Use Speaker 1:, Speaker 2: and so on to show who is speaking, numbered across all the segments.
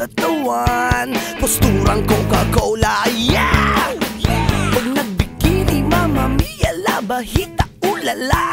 Speaker 1: katawan. Posturang kong kakola Yeah! Pag nagbikini, mama mia, labahita, ulala.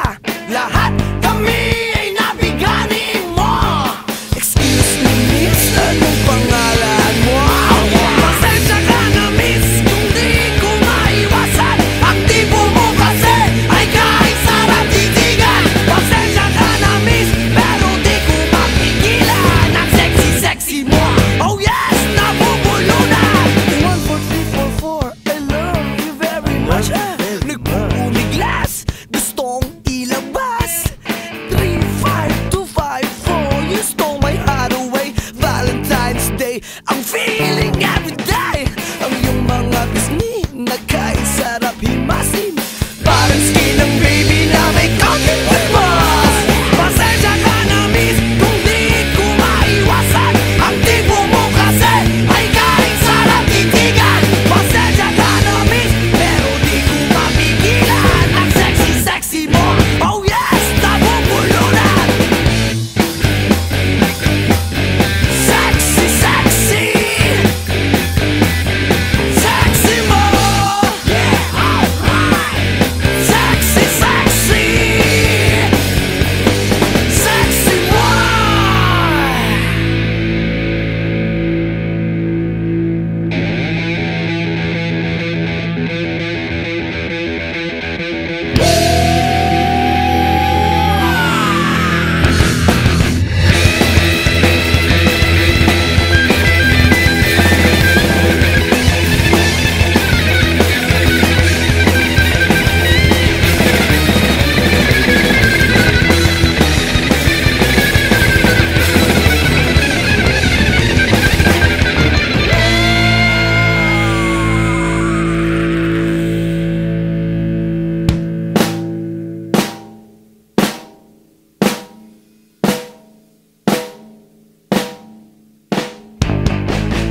Speaker 1: así.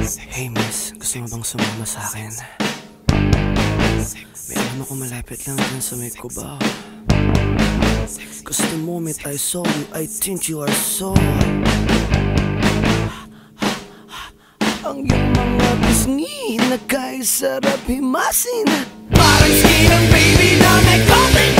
Speaker 1: Hey miss, gusto mo bang sumama sa akin? May ano alam ako malapit lang dyan sa may kubaw Cause the moment I saw you, I think you are so Ang iyong mga bisngi na kahit sarap himasin. Parang skin ang baby na may coffee